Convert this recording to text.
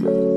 you